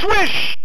Swish!